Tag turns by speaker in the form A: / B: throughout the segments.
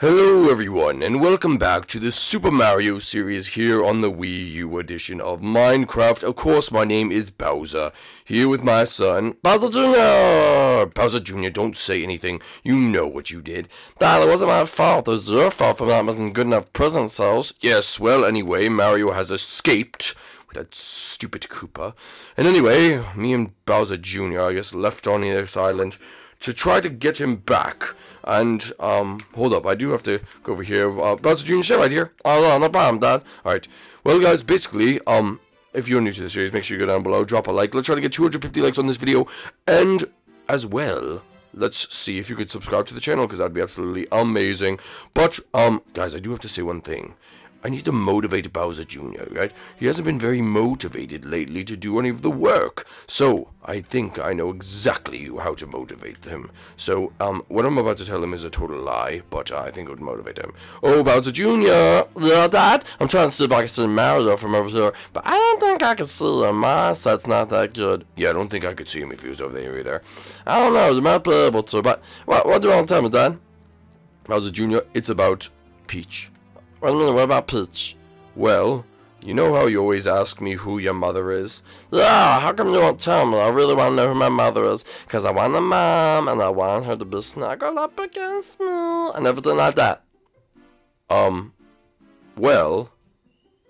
A: Hello everyone, and welcome back to the Super Mario series here on the Wii U edition of Minecraft. Of course, my name is Bowser, here with my son, Bowser Jr. Bowser Jr., don't say anything. You know what you did. It wasn't my fault. It was your fault for not making good enough prison cells. Yes, well, anyway, Mario has escaped with that stupid Koopa. And anyway, me and Bowser Jr., I guess, left on this island to try to get him back. And, um, hold up, I do have to go over here. Uh, Bowser Jr., stay right here. Oh, no, no problem, Dad. Alright, well, guys, basically, um, if you're new to the series, make sure you go down below, drop a like. Let's try to get 250 likes on this video. And, as well, let's see if you could subscribe to the channel, because that'd be absolutely amazing. But, um, guys, I do have to say one thing. I need to motivate Bowser Jr., right? He hasn't been very motivated lately to do any of the work. So, I think I know exactly how to motivate him. So, um, what I'm about to tell him is a total lie, but I think it would motivate him. Oh, Bowser Jr., Dad? I'm trying to see if I can see Mario from over there, but I don't think I can see him. My eyesight's not that good. Yeah, I don't think I could see him if he was over there either. I don't know, you might be able to, but what, what do you want to tell me, Dad? Bowser Jr., it's about Peach. Well, what about Peach? Well, you know how you always ask me who your mother is? Yeah, how come you won't tell me? I really want to know who my mother is. Because I want a mom, and I want her to be snuggled up against me, and everything like that. Um, well,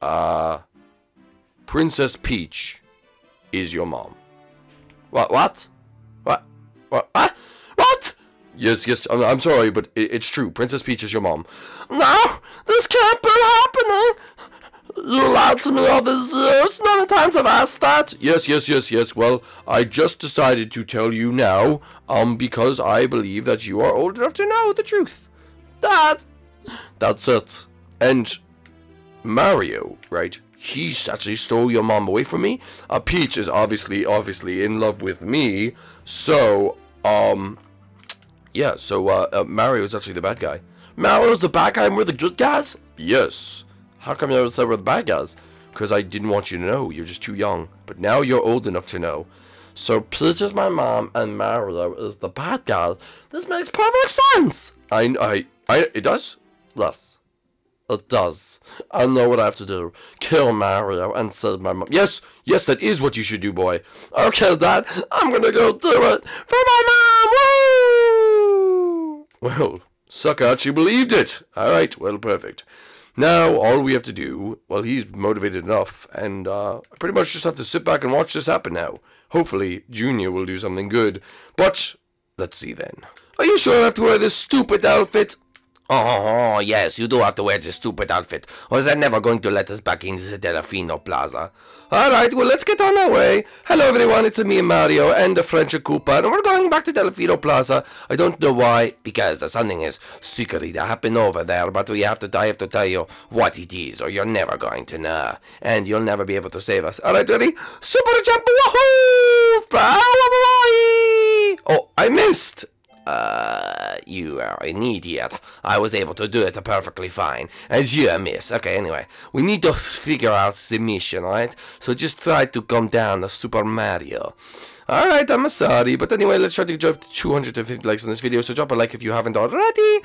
A: uh, Princess Peach is your mom. What? What? What? What? What? Yes, yes, I'm, sorry, but it, it's true. Princess Peach is your mom. No, this can't be happening. You lied to me all these years. How many times have I've asked that? Yes, yes, yes, yes. Well, I just decided to tell you now, um, because I believe that you are old enough to know the truth. Dad. That's it. And Mario, right? He actually stole your mom away from me. Uh, Peach is obviously, obviously in love with me. So, um, yeah, so uh, uh, Mario is actually the bad guy. Mario's the bad guy and we're the good guys? Yes. How come you never said we're the bad guys? Because I didn't want you to know. You're just too young. But now you're old enough to know. So Peach is my mom and Mario is the bad guy. This makes perfect sense. I, I, I, it does? Yes. It does. I know what I have to do. Kill Mario and save my mom. Yes, yes, that is what you should do, boy. Okay, Dad, I'm gonna go do it for my mom. Woo! Well, sucker actually believed it. Alright, well, perfect. Now, all we have to do, well, he's motivated enough, and uh, I pretty much just have to sit back and watch this happen now. Hopefully, Junior will do something good. But, let's see then. Are you sure I have to wear this stupid outfit? Oh, yes, you do have to wear this stupid outfit, or they're never going to let us back into the Delfino Plaza. Alright, well, let's get on our way. Hello, everyone, it's me, Mario, and the French Koopa, and we're going back to Delfino Plaza. I don't know why, because something is secretly to happen over there, but we have to, I have to tell you what it is, or you're never going to know, and you'll never be able to save us. Alright, ready? Super jump, wahoo! Oh, I missed! Uh, you are an idiot. I was able to do it perfectly fine. As you uh, miss. Okay, anyway. We need to figure out the mission, right? So just try to come down to Super Mario. Alright, I'm sorry. But anyway, let's try to drop 250 likes on this video. So drop a like if you haven't already.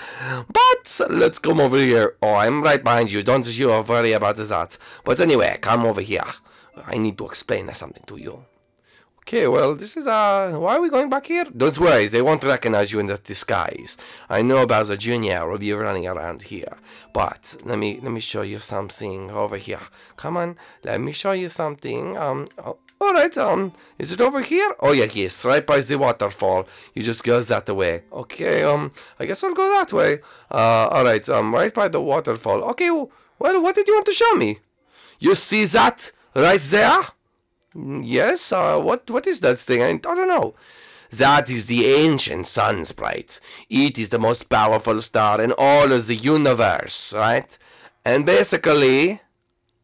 A: But let's come over here. Oh, I'm right behind you. Don't you worry about that. But anyway, come over here. I need to explain something to you. Okay, well, this is, uh, why are we going back here? Don't worry, they won't recognize you in that disguise. I know Bowser Jr. will be running around here. But, let me, let me show you something over here. Come on, let me show you something. Um, oh, alright, um, is it over here? Oh, yeah, yes, right by the waterfall. You just go that way. Okay, um, I guess I'll go that way. Uh, alright, um, right by the waterfall. Okay, well, what did you want to show me? You see that? Right there? Yes, uh, what what is that thing? I, I don't know. That is the ancient sun sprite. It is the most powerful star in all of the universe, right? And basically,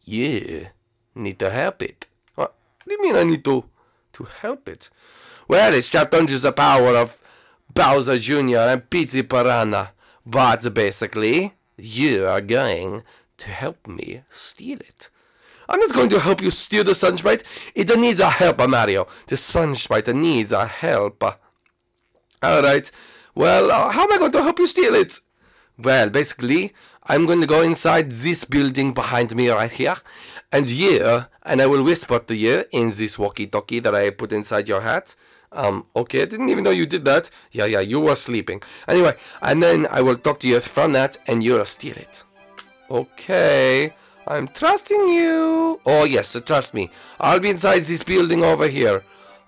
A: you need to help it. What, do you mean I need to to help it? Well, it's under the power of Bowser Jr. and Petey Piranha. But basically, you are going to help me steal it. I'm not going to help you steal the Sun Sprite. It needs a help, Mario. The Sun Sprite needs a help. Alright. Well, uh, how am I going to help you steal it? Well, basically, I'm going to go inside this building behind me right here, and you, and I will whisper to you in this walkie-talkie that I put inside your hat. Um, okay, I didn't even know you did that. Yeah, yeah, you were sleeping. Anyway, and then I will talk to you from that, and you'll steal it. Okay, I'm trusting you. Oh, yes, trust me. I'll be inside this building over here.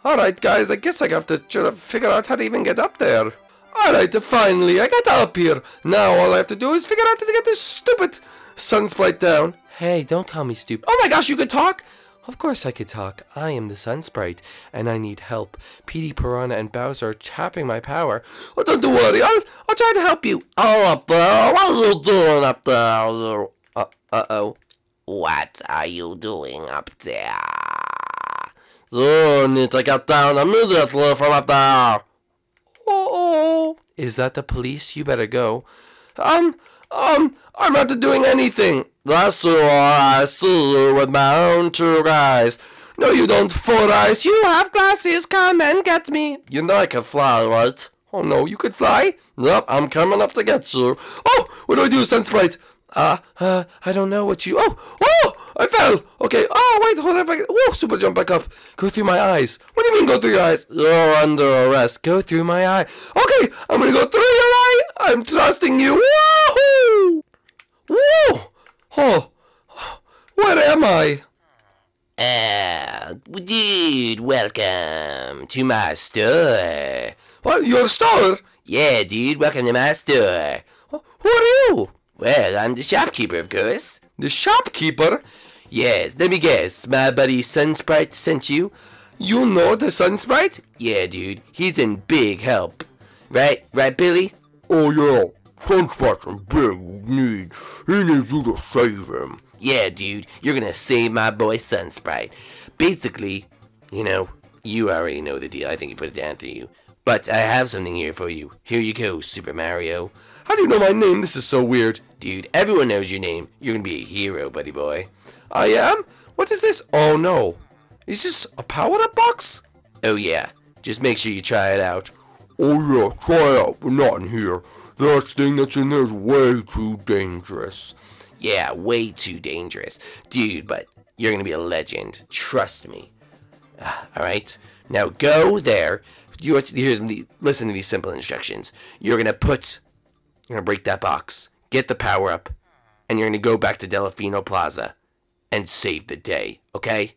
A: Alright, guys, I guess I have to figure out how to even get up there. Alright, finally, I got up here. Now all I have to do is figure out how to get this stupid sun sprite down. Hey, don't call me stupid. Oh my gosh, you could talk? Of course I could talk. I am the sun sprite, and I need help. Petey, Piranha, and Bowser are tapping my power. Oh, don't worry, I'll, I'll try to help you. Oh, up there, what are you doing up there? Uh, uh-oh.
B: What are you doing up there?
A: You need to get down immediately from up there. Oh, is that the police? You better go. Um, um, I'm not doing anything. That's are. I see you with my own two eyes. No, you don't, Four Eyes. You have glasses. Come and get me. You know I can fly, right? Oh, no, you could fly? Yep, I'm coming up to get you. Oh, what do I do, Sunsprite? Uh, uh, I don't know what you... Oh, oh, I fell. Okay, oh, wait, hold on. Oh, super jump back up. Go through my eyes. What do you mean go through your eyes? You're under arrest. Go through my eye. Okay, I'm gonna go through your eye. I'm trusting you. Woohoo! Whoa! Oh, where am I?
B: Uh, dude, welcome to my store.
A: What, your store?
B: Yeah, dude, welcome to my store.
A: Who are you?
B: Well, I'm the shopkeeper, of course.
A: The shopkeeper?
B: Yes, let me guess. My buddy Sunsprite sent you?
A: You know the Sunsprite?
B: Yeah, dude. He's in big help. Right? Right, Billy?
C: Oh, yeah. Sunsprite's in big need. He needs you to save him.
B: Yeah, dude. You're gonna save my boy Sunsprite. Basically, you know, you already know the deal. I think he put it down to you. But I have something here for you. Here you go, Super Mario.
A: How do you know my name? This is so weird.
B: Dude, everyone knows your name. You're gonna be a hero, buddy boy.
A: I am? What is this? Oh no. Is this a power-up box?
B: Oh yeah. Just make sure you try it out.
C: Oh yeah, try it out, but not in here. That thing that's in there is way too dangerous.
B: Yeah, way too dangerous. Dude, but you're gonna be a legend. Trust me. Ah, Alright? Now go there. You are here's listen to these simple instructions. You're gonna put you're gonna break that box, get the power up, and you're gonna go back to Delfino Plaza and save the day, okay?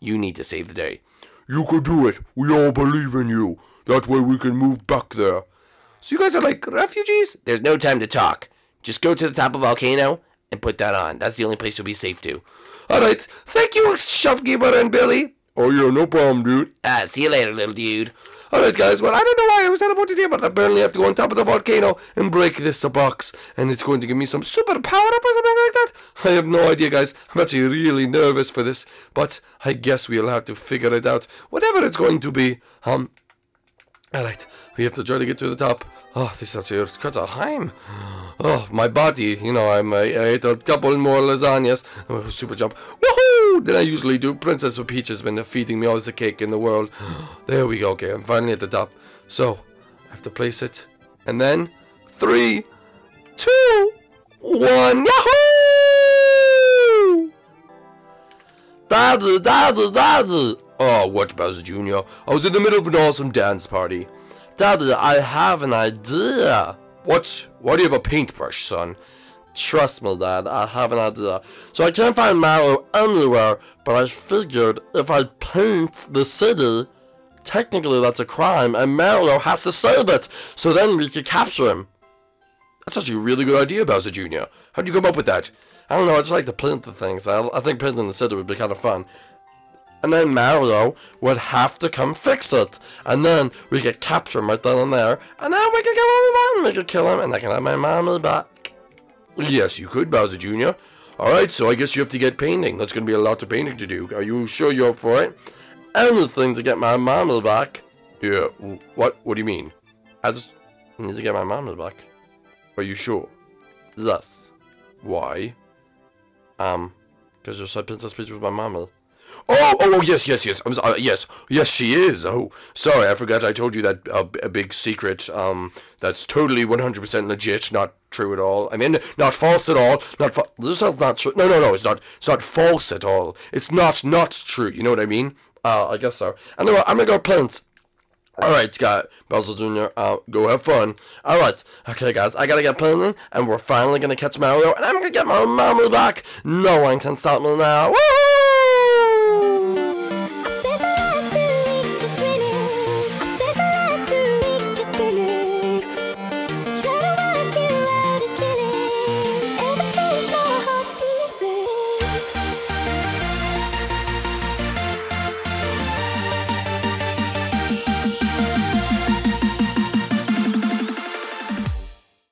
B: You need to save the day.
C: You could do it. We all believe in you. That way we can move back there.
A: So you guys are like refugees?
B: There's no time to talk. Just go to the top of volcano and put that on. That's the only place you'll be safe to.
A: Alright, thank you, shopkeeper and Billy.
C: Oh yeah, no problem, dude.
B: Ah, see you later, little dude.
A: Alright guys, well I don't know why I was teleported here, but I apparently have to go on top of the volcano and break this box. And it's going to give me some super power up or something like that. I have no idea guys. I'm actually really nervous for this. But I guess we'll have to figure it out. Whatever it's going to be. Um, Alright, we have to try to get to the top. Oh, this is here. Cut a heim. Oh, my body. You know, I'm, I, I ate a couple more lasagnas. Oh, super jump. Woohoo! Then I usually do Princess of Peaches when they're feeding me all the cake in the world. There we go. Okay, I'm finally at the top. So, I have to place it. And then, three, two, one. Yahoo! Daddy, daddy, daddy. Oh, what, Bowser Jr.? I was in the middle of an awesome dance party. Daddy, I have an idea. What? Why do you have a paintbrush, son? Trust me, Dad, I have an idea. So I can't find Mallow anywhere, but I figured if I paint the city, technically that's a crime, and Mallow has to save it, so then we could capture him. That's actually a really good idea, Bowser Jr. How'd you come up with that? I don't know, I just like to paint the things. I, I think painting the city would be kind of fun and then Mario would have to come fix it. And then we could capture him right then and there, and then we could get my mom, we could kill him, and I can have my mommy back. Yes, you could, Bowser Jr. Alright, so I guess you have to get painting. That's going to be a lot of painting to do. Are you sure you're up for it? Anything to get my mommy back. Yeah, what? What do you mean? I just need to get my mommy back. Are you sure? Yes. Why? Um, because you're so princess speech with my mama. Oh, oh, oh, yes, yes, yes. I'm so, uh, yes, yes, she is. Oh, sorry, I forgot. I told you that uh, a big secret. Um, that's totally 100% legit, not true at all. I mean, not false at all. Not fa- this is not true. No, no, no. It's not. It's not false at all. It's not not true. You know what I mean? Uh, I guess so. Anyway, I'm gonna go plants. Alright, Scott, Bowser Jr., uh, go have fun. Alright, okay, guys, I gotta get planning, and we're finally gonna catch Mario, and I'm gonna get my Mario back. No one can stop me now. Woo!